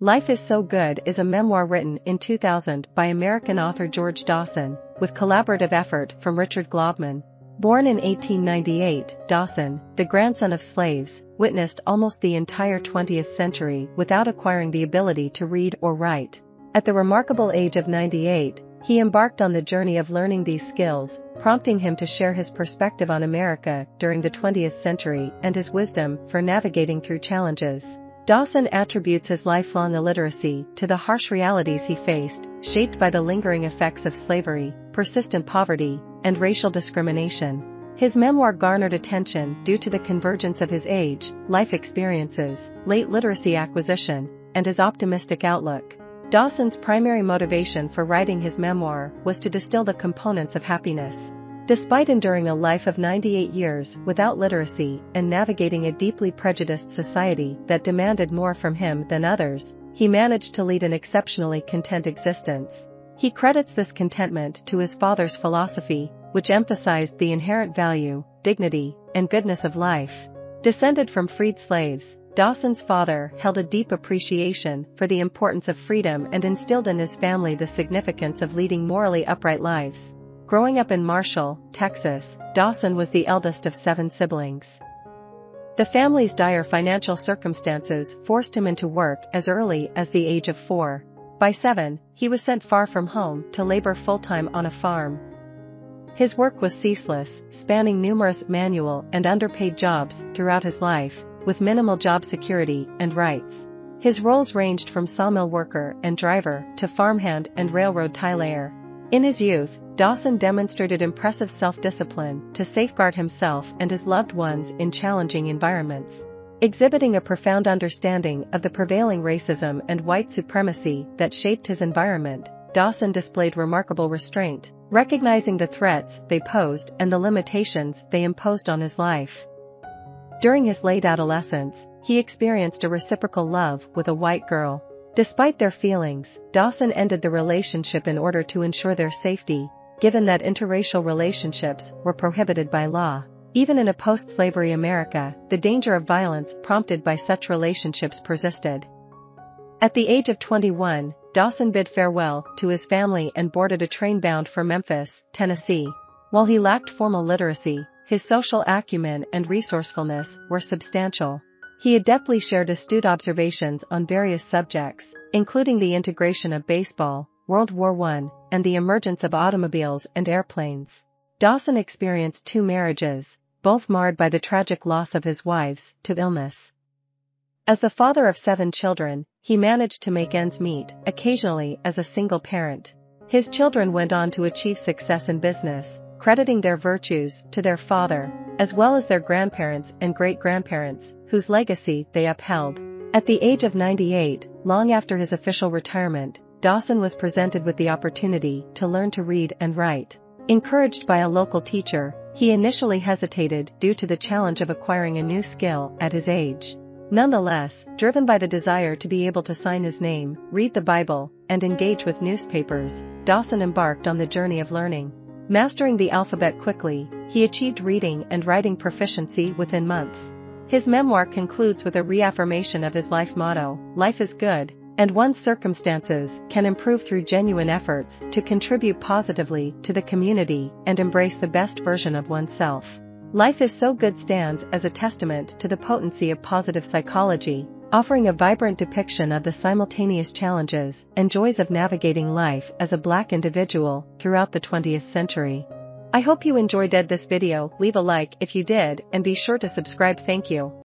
Life is So Good is a memoir written in 2000 by American author George Dawson, with collaborative effort from Richard Glaubman. Born in 1898, Dawson, the grandson of slaves, witnessed almost the entire 20th century without acquiring the ability to read or write. At the remarkable age of 98, he embarked on the journey of learning these skills, prompting him to share his perspective on America during the 20th century and his wisdom for navigating through challenges. Dawson attributes his lifelong illiteracy to the harsh realities he faced, shaped by the lingering effects of slavery, persistent poverty, and racial discrimination. His memoir garnered attention due to the convergence of his age, life experiences, late literacy acquisition, and his optimistic outlook. Dawson's primary motivation for writing his memoir was to distill the components of happiness. Despite enduring a life of 98 years without literacy and navigating a deeply prejudiced society that demanded more from him than others, he managed to lead an exceptionally content existence. He credits this contentment to his father's philosophy, which emphasized the inherent value, dignity, and goodness of life. Descended from freed slaves, Dawson's father held a deep appreciation for the importance of freedom and instilled in his family the significance of leading morally upright lives. Growing up in Marshall, Texas, Dawson was the eldest of seven siblings. The family's dire financial circumstances forced him into work as early as the age of four. By seven, he was sent far from home to labor full-time on a farm. His work was ceaseless, spanning numerous manual and underpaid jobs throughout his life, with minimal job security and rights. His roles ranged from sawmill worker and driver to farmhand and railroad tie layer. In his youth, Dawson demonstrated impressive self-discipline to safeguard himself and his loved ones in challenging environments. Exhibiting a profound understanding of the prevailing racism and white supremacy that shaped his environment, Dawson displayed remarkable restraint, recognizing the threats they posed and the limitations they imposed on his life. During his late adolescence, he experienced a reciprocal love with a white girl. Despite their feelings, Dawson ended the relationship in order to ensure their safety, given that interracial relationships were prohibited by law. Even in a post-slavery America, the danger of violence prompted by such relationships persisted. At the age of 21, Dawson bid farewell to his family and boarded a train bound for Memphis, Tennessee. While he lacked formal literacy, his social acumen and resourcefulness were substantial. He adeptly shared astute observations on various subjects, including the integration of baseball, World War I, and the emergence of automobiles and airplanes. Dawson experienced two marriages, both marred by the tragic loss of his wives to illness. As the father of seven children, he managed to make ends meet, occasionally as a single parent. His children went on to achieve success in business, crediting their virtues to their father, as well as their grandparents and great-grandparents, whose legacy they upheld. At the age of 98, long after his official retirement, Dawson was presented with the opportunity to learn to read and write. Encouraged by a local teacher, he initially hesitated due to the challenge of acquiring a new skill at his age. Nonetheless, driven by the desire to be able to sign his name, read the Bible, and engage with newspapers, Dawson embarked on the journey of learning. Mastering the alphabet quickly, he achieved reading and writing proficiency within months. His memoir concludes with a reaffirmation of his life motto, life is good, and one's circumstances can improve through genuine efforts to contribute positively to the community and embrace the best version of oneself. Life is So Good stands as a testament to the potency of positive psychology, offering a vibrant depiction of the simultaneous challenges and joys of navigating life as a black individual throughout the 20th century. I hope you enjoyed this video, leave a like if you did and be sure to subscribe thank you.